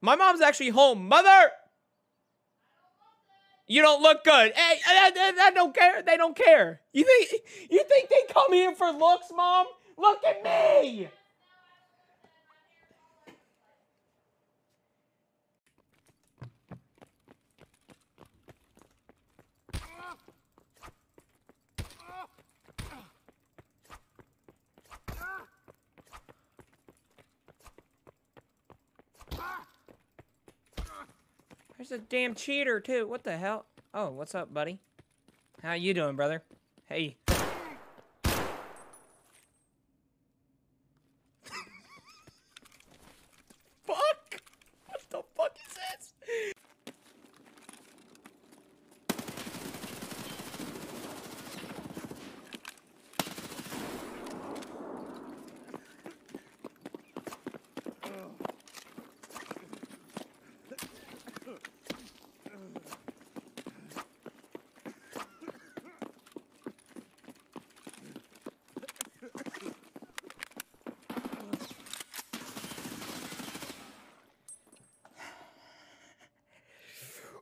My mom's actually home. Mother! You don't look good. Hey, I, I, I don't care. They don't care. You think you think they come here for looks, mom? Look at me. There's a damn cheater too. What the hell? Oh, what's up, buddy? How you doing, brother? Hey. fuck? What the fuck is this?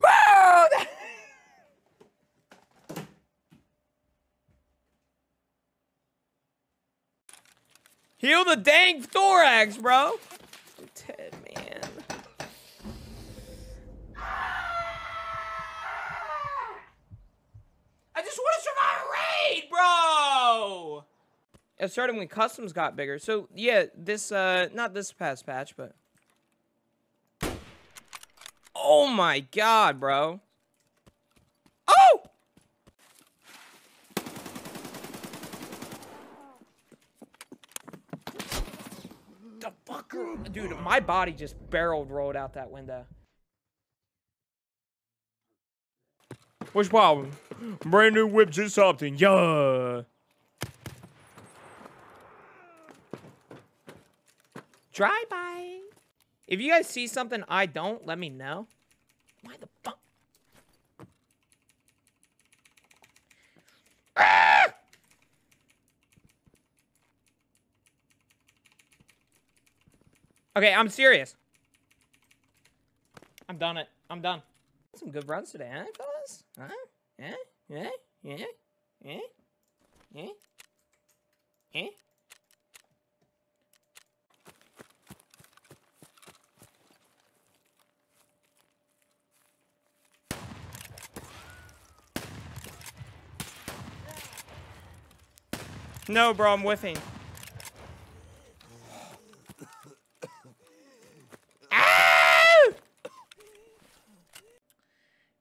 Woo! Heal the dang thorax, bro. Ted, man. I just want to survive a raid, bro. It started when customs got bigger. So yeah, this uh, not this past patch, but. Oh my god, bro. Oh! The fucker. Dude, my body just barreled rolled out that window. What's problem? Brand new whip, just something. Yeah. Drive by. If you guys see something I don't, let me know. Why the fuck? Okay, I'm serious. I'm done it. I'm done. Some good runs today, huh, fellas? Huh? Yeah? Yeah? Yeah? Yeah? Yeah? Yeah? No, bro, I'm whiffing.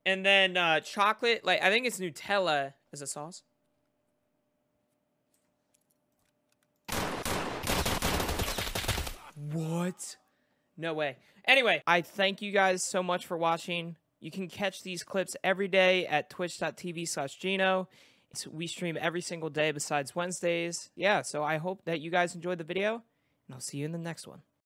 And then uh, chocolate, like I think it's Nutella as a sauce. What? No way. Anyway, I thank you guys so much for watching. You can catch these clips every day at twitch.tv slash genooo. We stream every single day besides Wednesdays. Yeah, so I hope that you guys enjoyed the video, and I'll see you in the next one.